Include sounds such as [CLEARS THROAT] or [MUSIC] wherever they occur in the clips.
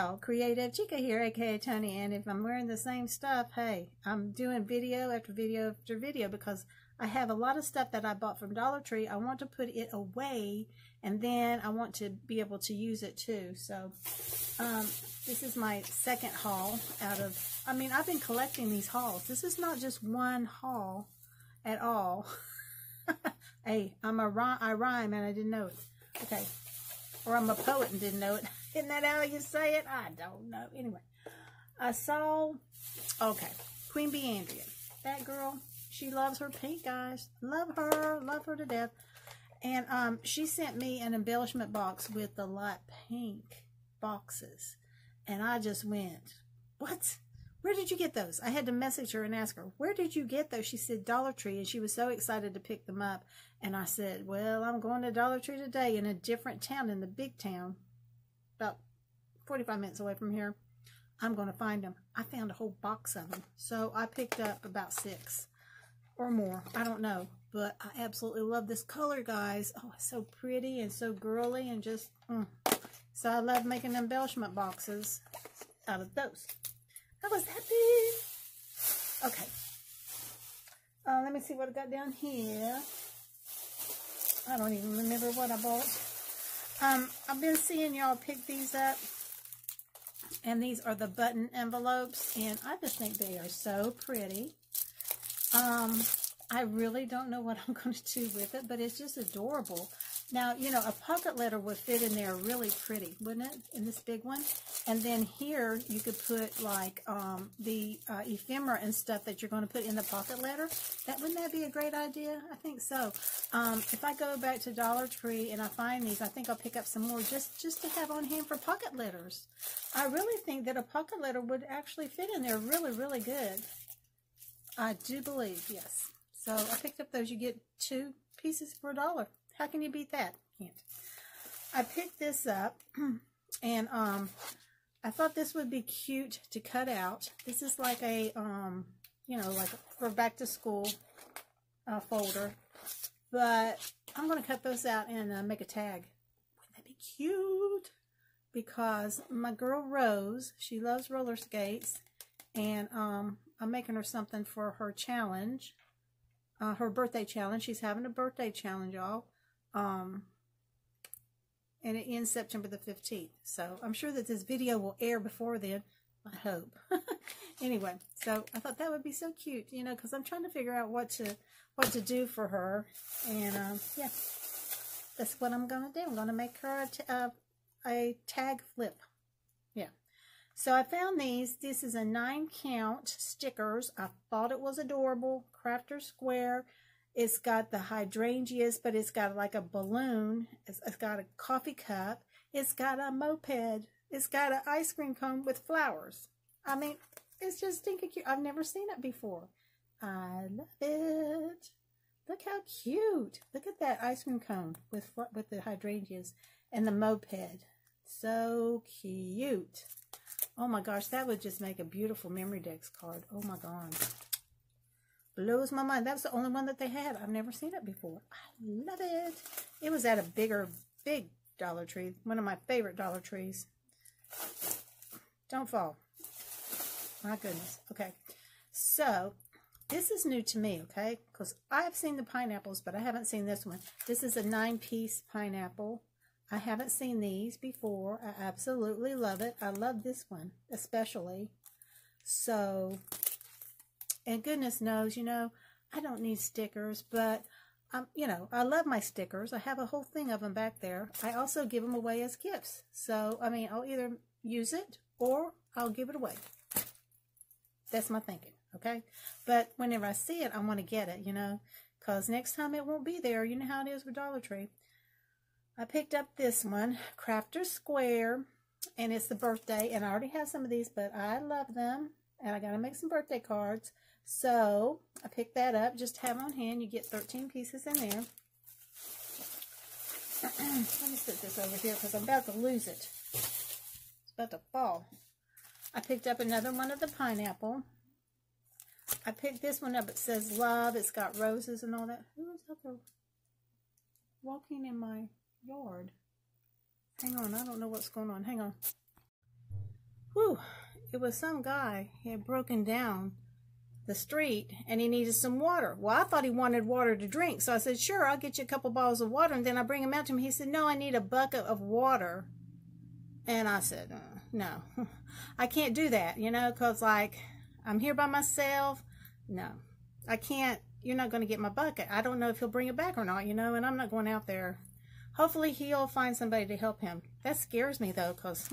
y'all. Creative Chica here, aka Tony. And if I'm wearing the same stuff, hey, I'm doing video after video after video because I have a lot of stuff that I bought from Dollar Tree. I want to put it away and then I want to be able to use it too. So um, this is my second haul out of, I mean, I've been collecting these hauls. This is not just one haul at all. [LAUGHS] hey, I'm a I rhyme and I didn't know it. Okay. Or I'm a poet and didn't know it. [LAUGHS] Isn't that how you say it? I don't know. Anyway, I saw, okay, Queen Bee Andrea. That girl, she loves her pink, guys. Love her. Love her to death. And um, she sent me an embellishment box with the light pink boxes. And I just went, what? Where did you get those? I had to message her and ask her, where did you get those? She said Dollar Tree, and she was so excited to pick them up. And I said, well, I'm going to Dollar Tree today in a different town, in the big town, about 45 minutes away from here. I'm going to find them. I found a whole box of them. So I picked up about six or more. I don't know. But I absolutely love this color, guys. Oh, it's so pretty and so girly and just, mm. So I love making embellishment boxes out of those. I was happy. Okay. Uh, let me see what I got down here. I don't even remember what I bought. Um, I've been seeing y'all pick these up. And these are the button envelopes. And I just think they are so pretty. Um, I really don't know what [LAUGHS] I'm going to do with it, but it's just adorable. Now, you know, a pocket letter would fit in there really pretty, wouldn't it, in this big one? And then here, you could put, like, um, the uh, ephemera and stuff that you're going to put in the pocket letter. That Wouldn't that be a great idea? I think so. Um, if I go back to Dollar Tree and I find these, I think I'll pick up some more just, just to have on hand for pocket letters. I really think that a pocket letter would actually fit in there really, really good. I do believe, yes. So I picked up those. You get two pieces for a dollar. How can you beat that? Can't. I picked this up [CLEARS THROAT] and um, I thought this would be cute to cut out. This is like a, um, you know, like for back to school uh, folder. But I'm going to cut those out and uh, make a tag. Wouldn't that be cute? Because my girl Rose, she loves roller skates. And um, I'm making her something for her challenge uh, her birthday challenge. She's having a birthday challenge, y'all. Um, and it ends September the 15th. So I'm sure that this video will air before then. I hope. [LAUGHS] anyway, so I thought that would be so cute, you know, because I'm trying to figure out what to what to do for her. And, um, yeah, that's what I'm going to do. I'm going to make her a, uh, a tag flip. So I found these. This is a nine count stickers. I thought it was adorable. Crafter Square. It's got the hydrangeas, but it's got like a balloon. It's, it's got a coffee cup. It's got a moped. It's got an ice cream cone with flowers. I mean, it's just stinking cute. I've never seen it before. I love it. Look how cute. Look at that ice cream cone with with the hydrangeas and the moped. So cute. Oh my gosh, that would just make a beautiful Memory Dex card. Oh my god. Blows my mind. That was the only one that they had. I've never seen it before. I love it. It was at a bigger, big Dollar Tree. One of my favorite Dollar Trees. Don't fall. My goodness. Okay. So, this is new to me, okay? Because I've seen the pineapples, but I haven't seen this one. This is a nine-piece pineapple. I haven't seen these before. I absolutely love it. I love this one especially. So, and goodness knows, you know, I don't need stickers, but, um, you know, I love my stickers. I have a whole thing of them back there. I also give them away as gifts. So, I mean, I'll either use it or I'll give it away. That's my thinking, okay? But whenever I see it, I want to get it, you know, because next time it won't be there. You know how it is with Dollar Tree. I picked up this one, Crafter Square, and it's the birthday, and I already have some of these, but I love them, and I got to make some birthday cards. So, I picked that up, just have on hand. You get 13 pieces in there. [CLEARS THROAT] Let me put this over here because I'm about to lose it. It's about to fall. I picked up another one of the pineapple. I picked this one up. It says love. It's got roses and all that. Who is out there walking in my yard. Hang on, I don't know what's going on. Hang on. whew, it was some guy. He had broken down the street and he needed some water. Well, I thought he wanted water to drink. So I said, sure, I'll get you a couple bottles of water. And then I bring him out to him. He said, no, I need a bucket of water. And I said, uh, no, [LAUGHS] I can't do that, you know, because like I'm here by myself. No, I can't. You're not going to get my bucket. I don't know if he'll bring it back or not, you know, and I'm not going out there. Hopefully he'll find somebody to help him. That scares me though, because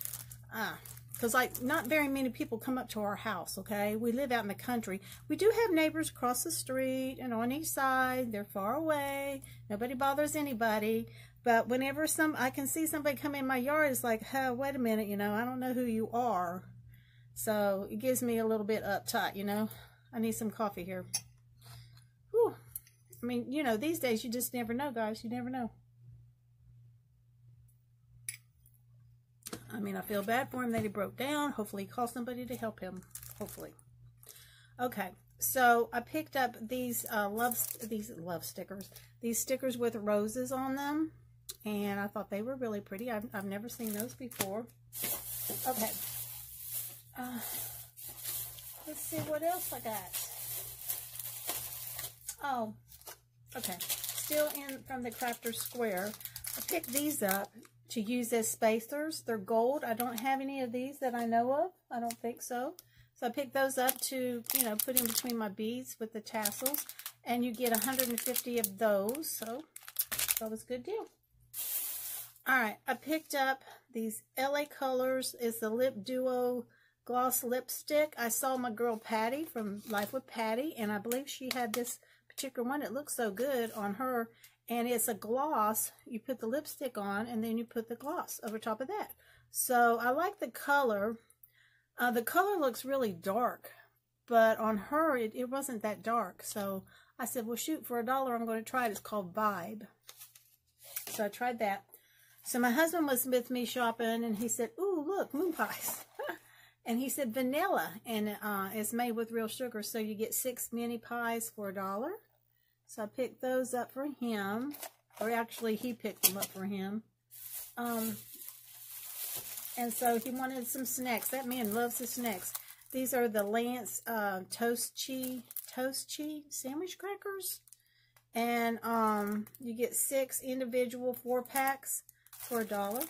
[LAUGHS] uh, because like not very many people come up to our house okay? We live out in the country. We do have neighbors across the street and on each side. They're far away. Nobody bothers anybody. But whenever some i can see somebody come in my yard it's like oh wait a minute you know i don't know who you are. So it gives me a little bit uptight you know? I need some coffee here. Whew. i mean you know these days you just never know guys. You never know I mean, I feel bad for him that he broke down. Hopefully, he calls somebody to help him. Hopefully. Okay, so I picked up these uh, love these love stickers. These stickers with roses on them, and I thought they were really pretty. I've, I've never seen those before. Okay. Uh, let's see what else I got. Oh, okay. Still in from the Crafter Square. I picked these up to use as spacers. They're gold. I don't have any of these that I know of. I don't think so. So I picked those up to, you know, put in between my beads with the tassels. And you get 150 of those. So that was a good deal. All right. I picked up these LA Colors. It's the Lip Duo Gloss Lipstick. I saw my girl Patty from Life with Patty. And I believe she had this particular one. It looks so good on her and it's a gloss. You put the lipstick on, and then you put the gloss over top of that. So I like the color. Uh, the color looks really dark, but on her, it, it wasn't that dark. So I said, well, shoot, for a dollar, I'm going to try it. It's called Vibe. So I tried that. So my husband was with me shopping, and he said, ooh, look, moon pies. [LAUGHS] and he said vanilla, and uh, it's made with real sugar, so you get six mini pies for a dollar. So I picked those up for him. Or actually, he picked them up for him. Um, and so he wanted some snacks. That man loves the snacks. These are the Lance uh, Toastchee Toast Cheese Sandwich Crackers. And um, you get six individual four packs for a dollar.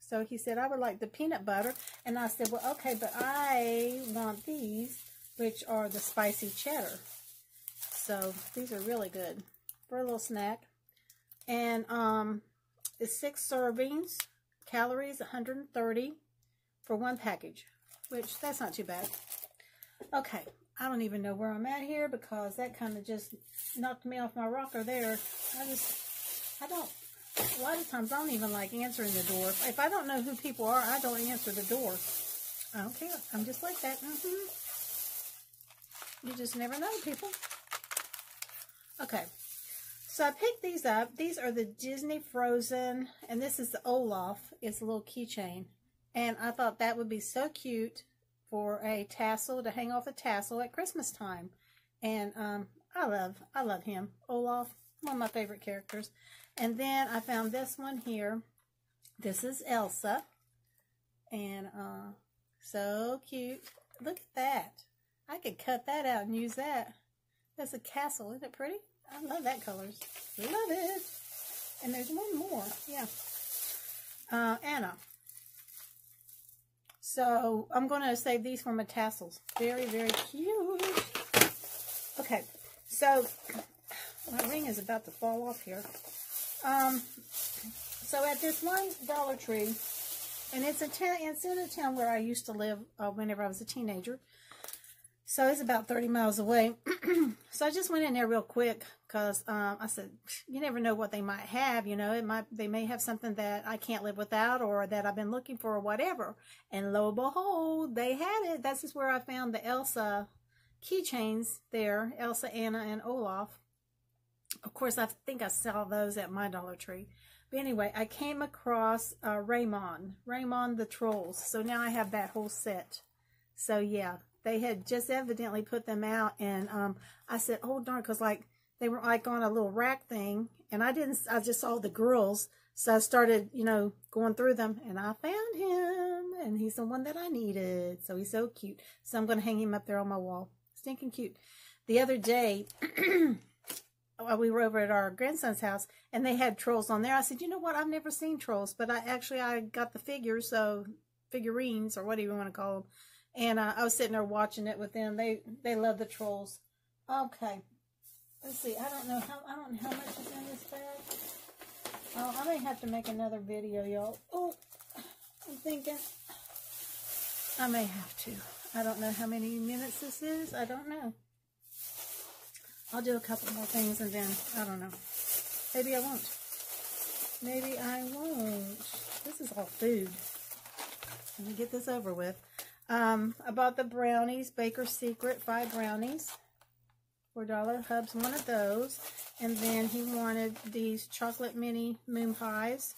So he said, I would like the peanut butter. And I said, well, okay, but I want these, which are the spicy cheddar. So these are really good for a little snack. And um, it's six servings, calories 130 for one package, which that's not too bad. Okay, I don't even know where I'm at here because that kind of just knocked me off my rocker there. I just, I don't, a lot of times I don't even like answering the door. If I don't know who people are, I don't answer the door. I don't care. I'm just like that. Mm -hmm. You just never know, people. Okay, so I picked these up. These are the Disney Frozen, and this is the Olaf. It's a little keychain. And I thought that would be so cute for a tassel to hang off a tassel at Christmas time. And um, I love, I love him. Olaf, one of my favorite characters. And then I found this one here. This is Elsa. And uh, so cute. Look at that. I could cut that out and use that. That's a castle. Isn't it pretty? I love that colors. Love it. And there's one more. Yeah. Uh, Anna. So I'm going to save these for my tassels. Very, very cute. Okay. So my ring is about to fall off here. Um, so at this one Dollar Tree, and it's a town, it's in a town where I used to live uh, whenever I was a teenager. So it's about 30 miles away. [CLEARS THROAT] so I just went in there real quick because um, I said, you never know what they might have. You know, it might they may have something that I can't live without or that I've been looking for or whatever. And lo and behold, they had it. That's just where I found the Elsa keychains there, Elsa, Anna, and Olaf. Of course, I think I saw those at my Dollar Tree. But anyway, I came across uh, Raymond, Raymond the Trolls. So now I have that whole set. So yeah, they had just evidently put them out, and um, I said, "Oh darn," because like they were like on a little rack thing, and I didn't. I just saw the girls, So I started, you know, going through them and I found him and he's the one that I needed. So he's so cute. So I'm going to hang him up there on my wall. Stinking cute. The other day, [CLEARS THROAT] we were over at our grandson's house and they had trolls on there. I said, you know what? I've never seen trolls, but I actually, I got the figures, so figurines or whatever you want to call them. And uh, I was sitting there watching it with them. They, they love the trolls. Okay. Let's see. I don't know how, I don't know how much is in this bag. Oh, I may have to make another video, y'all. Oh, I'm thinking I may have to. I don't know how many minutes this is. I don't know. I'll do a couple more things and then, I don't know. Maybe I won't. Maybe I won't. This is all food. Let me get this over with. Um, I bought the brownies, Baker's Secret, five brownies. For dollar Hubs one of those. And then he wanted these chocolate mini moon pies.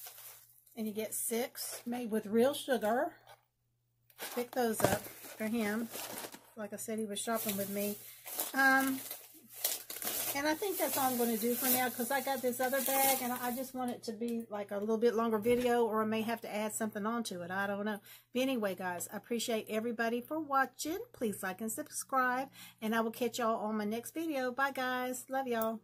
And you get six made with real sugar. Pick those up for him. Like I said, he was shopping with me. Um, and I think that's all I'm going to do for now because I got this other bag and I just want it to be like a little bit longer video or I may have to add something onto it. I don't know. But anyway, guys, I appreciate everybody for watching. Please like and subscribe and I will catch y'all on my next video. Bye, guys. Love y'all.